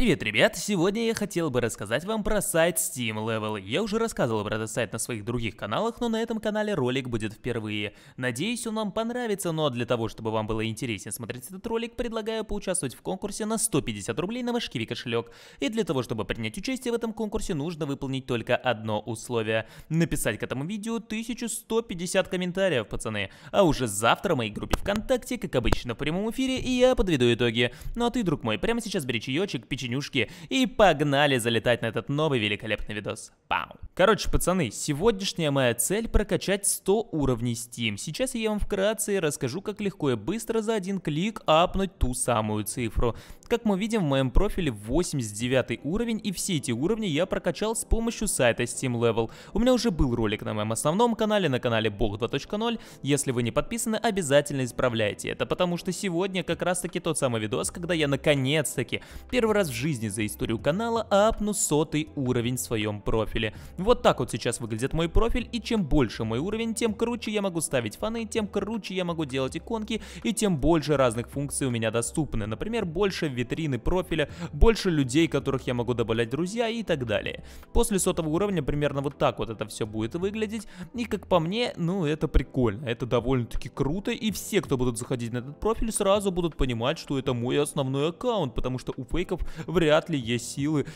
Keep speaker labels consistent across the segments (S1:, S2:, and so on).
S1: Привет, ребят! Сегодня я хотел бы рассказать вам про сайт Steam Level. Я уже рассказывал про этот сайт на своих других каналах, но на этом канале ролик будет впервые. Надеюсь, он вам понравится, но для того, чтобы вам было интереснее смотреть этот ролик, предлагаю поучаствовать в конкурсе на 150 рублей на ваш киви кошелек. И для того, чтобы принять участие в этом конкурсе, нужно выполнить только одно условие. Написать к этому видео 1150 комментариев, пацаны. А уже завтра в моей группе ВКонтакте, как обычно в прямом эфире, я подведу итоги. Ну а ты, друг мой, прямо сейчас бери чаечек, печенюшки и погнали залетать на этот новый великолепный видос. Пау. Короче, пацаны, сегодняшняя моя цель прокачать 100 уровней Steam. Сейчас я вам вкратце расскажу, как легко и быстро за один клик апнуть ту самую цифру. Как мы видим, в моем профиле 89 уровень, и все эти уровни я прокачал с помощью сайта Steam Level. У меня уже был ролик на моем основном канале, на канале Бог 2.0. Если вы не подписаны, обязательно исправляйте это, потому что сегодня как раз таки тот самый видос, когда я наконец-таки первый раз в жизни за историю канала апну сотый уровень в своем профиле. Вот так вот сейчас выглядит мой профиль, и чем больше мой уровень, тем круче я могу ставить фаны, тем круче я могу делать иконки, и тем больше разных функций у меня доступны. Например, больше витрины профиля, больше людей, которых я могу добавлять друзья и так далее. После сотого уровня примерно вот так вот это все будет выглядеть. И как по мне, ну это прикольно, это довольно-таки круто. И все, кто будут заходить на этот профиль, сразу будут понимать, что это мой основной аккаунт, потому что у фейков вряд ли есть силы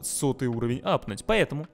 S1: сотый уровень апнуть. Поэтому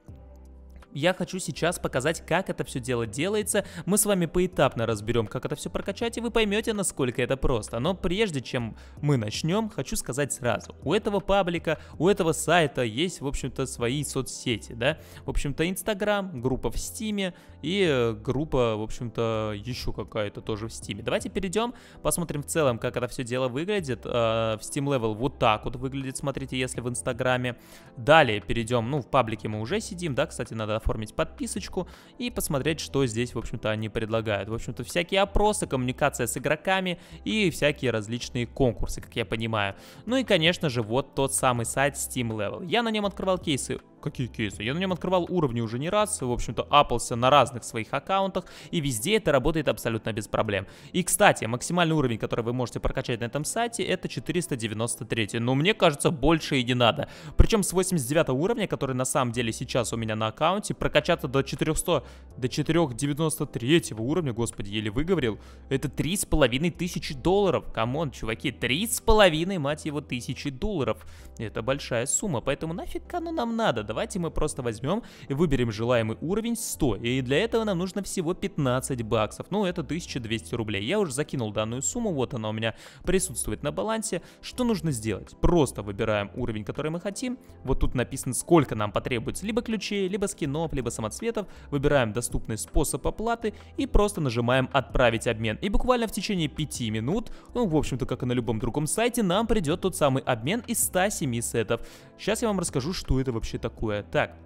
S1: я хочу сейчас показать, как это все дело делается. Мы с вами поэтапно разберем, как это все прокачать, и вы поймете, насколько это просто. Но прежде чем мы начнем, хочу сказать сразу. У этого паблика, у этого сайта есть, в общем-то, свои соцсети, да. В общем-то, Инстаграм, группа в Стиме и э, группа, в общем-то, еще какая-то тоже в Стиме. Давайте перейдем, посмотрим в целом, как это все дело выглядит. Э, в Steam Level вот так вот выглядит, смотрите, если в Инстаграме. Далее перейдем, ну, в паблике мы уже сидим, да, кстати, надо оформить подписочку и посмотреть, что здесь, в общем-то, они предлагают. В общем-то, всякие опросы, коммуникация с игроками и всякие различные конкурсы, как я понимаю. Ну и, конечно же, вот тот самый сайт Steam Level. Я на нем открывал кейсы Какие кейсы? Я на нем открывал уровни уже не раз, в общем-то, апался на разных своих аккаунтах, и везде это работает абсолютно без проблем. И, кстати, максимальный уровень, который вы можете прокачать на этом сайте, это 493, но мне кажется, больше и не надо. Причем с 89 уровня, который на самом деле сейчас у меня на аккаунте, прокачаться до 400, до 493 уровня, господи, еле выговорил, это 3,5 тысячи долларов. Come on, чуваки, 3,5, мать его, тысячи долларов. Это большая сумма, поэтому нафиг оно нам надо? Давайте мы просто возьмем и выберем желаемый уровень 100. И для этого нам нужно всего 15 баксов. Ну, это 1200 рублей. Я уже закинул данную сумму, вот она у меня присутствует на балансе. Что нужно сделать? Просто выбираем уровень, который мы хотим. Вот тут написано, сколько нам потребуется либо ключей, либо скинов, либо самоцветов. Выбираем доступный способ оплаты и просто нажимаем «Отправить обмен». И буквально в течение 5 минут, ну, в общем-то, как и на любом другом сайте, нам придет тот самый обмен из 107 сетов. Сейчас я вам расскажу, что это вообще такое такое. Так,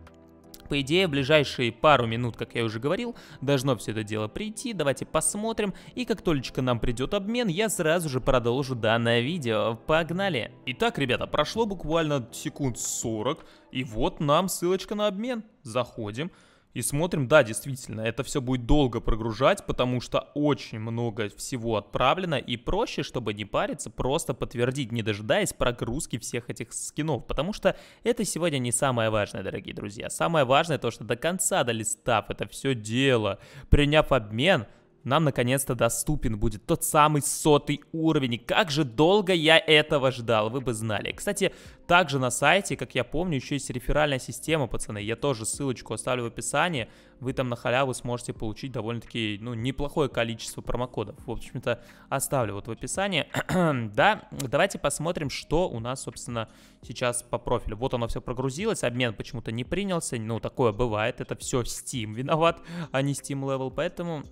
S1: по идее, в ближайшие пару минут, как я уже говорил, должно все это дело прийти. Давайте посмотрим. И как только нам придет обмен, я сразу же продолжу данное видео. Погнали! Итак, ребята, прошло буквально секунд 40. И вот нам ссылочка на обмен. Заходим и смотрим, да, действительно, это все будет долго прогружать, потому что очень много всего отправлено, и проще, чтобы не париться, просто подтвердить, не дожидаясь прогрузки всех этих скинов, потому что это сегодня не самое важное, дорогие друзья. Самое важное то, что до конца долистав это все дело, приняв обмен, нам наконец-то доступен будет тот самый сотый уровень. Как же долго я этого ждал, вы бы знали. Кстати, также на сайте, как я помню, еще есть реферальная система, пацаны. Я тоже ссылочку оставлю в описании. Вы там на халяву сможете получить довольно-таки, ну, неплохое количество промокодов. В общем-то, оставлю вот в описании. да, давайте посмотрим, что у нас, собственно, сейчас по профилю. Вот оно все прогрузилось, обмен почему-то не принялся. Ну, такое бывает, это все Steam виноват, а не Steam Level, поэтому...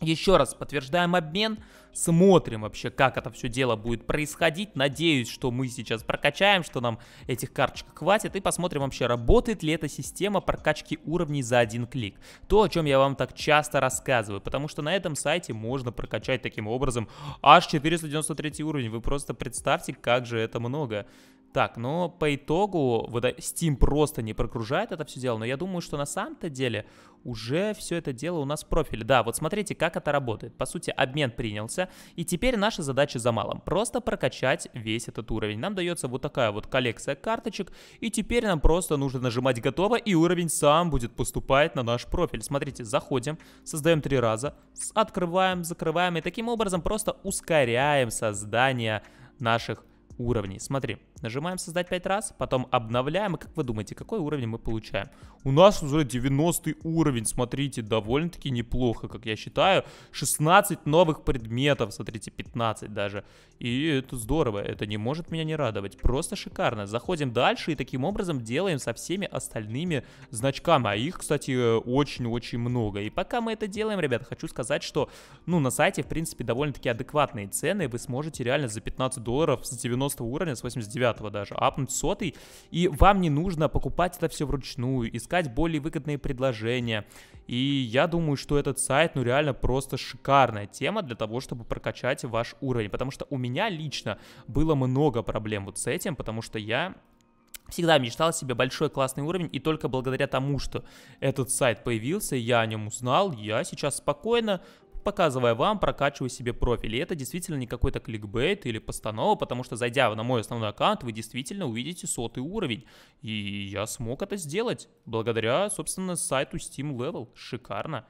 S1: Еще раз подтверждаем обмен, смотрим вообще, как это все дело будет происходить. Надеюсь, что мы сейчас прокачаем, что нам этих карточек хватит. И посмотрим вообще, работает ли эта система прокачки уровней за один клик. То, о чем я вам так часто рассказываю. Потому что на этом сайте можно прокачать таким образом аж 493 уровень. Вы просто представьте, как же это много. Так, но по итогу вот Steam просто не прогружает это все дело, но я думаю, что на самом-то деле уже все это дело у нас в профиле. Да, вот смотрите, как это работает. По сути, обмен принялся, и теперь наша задача за малым. Просто прокачать весь этот уровень. Нам дается вот такая вот коллекция карточек, и теперь нам просто нужно нажимать «Готово», и уровень сам будет поступать на наш профиль. Смотрите, заходим, создаем три раза, открываем, закрываем, и таким образом просто ускоряем создание наших уровней. Смотри, нажимаем создать 5 раз, потом обновляем, и как вы думаете, какой уровень мы получаем? У нас уже 90 уровень, смотрите, довольно-таки неплохо, как я считаю. 16 новых предметов, смотрите, 15 даже. И это здорово, это не может меня не радовать, просто шикарно. Заходим дальше и таким образом делаем со всеми остальными значками, а их, кстати, очень-очень много. И пока мы это делаем, ребят, хочу сказать, что, ну, на сайте, в принципе, довольно-таки адекватные цены, вы сможете реально за 15 долларов с 90 уровня, с 89 даже, апнуть сотый, и вам не нужно покупать это все вручную, искать более выгодные предложения. И я думаю, что этот сайт, ну, реально просто шикарная тема для того, чтобы прокачать ваш уровень, потому что у меня лично было много проблем вот с этим, потому что я Всегда мечтал себе большой классный уровень, и только благодаря тому, что этот сайт появился, я о нем узнал, я сейчас спокойно показывая вам, прокачиваю себе профиль. И это действительно не какой-то кликбейт или постанова, потому что зайдя на мой основной аккаунт, вы действительно увидите сотый уровень. И я смог это сделать благодаря, собственно, сайту Steam Level. Шикарно.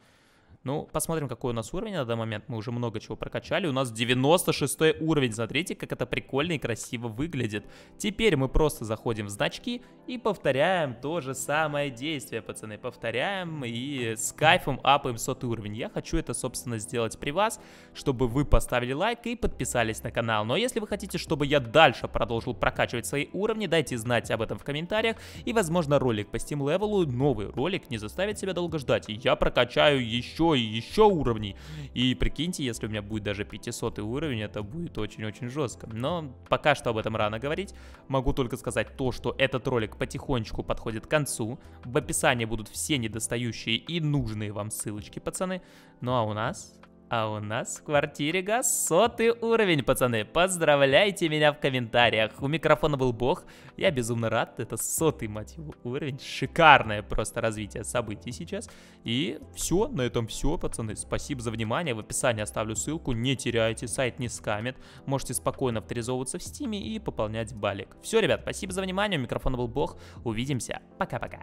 S1: Ну, посмотрим, какой у нас уровень на данный момент. Мы уже много чего прокачали. У нас 96 уровень. Смотрите, как это прикольно и красиво выглядит. Теперь мы просто заходим в значки и повторяем то же самое действие, пацаны. Повторяем и с кайфом апаем сотый уровень. Я хочу это, собственно, сделать при вас, чтобы вы поставили лайк и подписались на канал. Но если вы хотите, чтобы я дальше продолжил прокачивать свои уровни, дайте знать об этом в комментариях. И, возможно, ролик по Steam Level, новый ролик, не заставит себя долго ждать. И я прокачаю еще еще и еще уровней. И прикиньте, если у меня будет даже 500 уровень, это будет очень-очень жестко. Но пока что об этом рано говорить. Могу только сказать то, что этот ролик потихонечку подходит к концу. В описании будут все недостающие и нужные вам ссылочки, пацаны. Ну а у нас а у нас в квартире газ сотый уровень, пацаны. Поздравляйте меня в комментариях. У микрофона был бог. Я безумно рад. Это сотый, мать его, уровень. Шикарное просто развитие событий сейчас. И все, на этом все, пацаны. Спасибо за внимание. В описании оставлю ссылку. Не теряйте, сайт не скамит. Можете спокойно авторизовываться в стиме и пополнять балик. Все, ребят, спасибо за внимание. У микрофона был бог. Увидимся. Пока-пока.